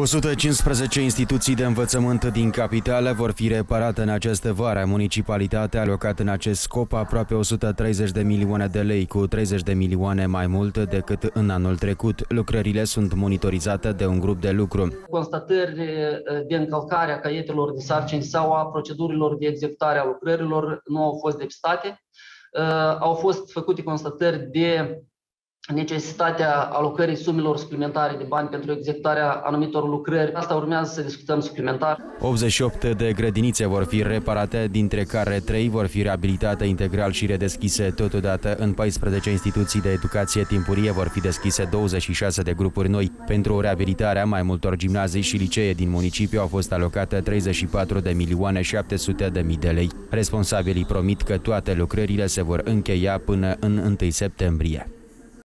115 instituții de învățământ din capitală vor fi reparate în această vară. Municipalitatea a alocat în acest scop aproape 130 de milioane de lei, cu 30 de milioane mai mult decât în anul trecut. Lucrările sunt monitorizate de un grup de lucru. Constatări de încălcare a caietelor de sarcini sau a procedurilor de executare a lucrărilor nu au fost depistate. Au fost făcute constatări de necesitatea alocării sumelor suplimentare de bani pentru executarea anumitor lucrări. Asta urmează să discutăm suplimentar. 88 de grădinițe vor fi reparate, dintre care 3 vor fi reabilitate integral și redeschise totodată. În 14 instituții de educație timpurie vor fi deschise 26 de grupuri noi. Pentru reabilitarea mai multor gimnazii și licee din municipiu au fost alocate 34 de milioane 700 de mii de lei. Responsabilii promit că toate lucrările se vor încheia până în 1 septembrie.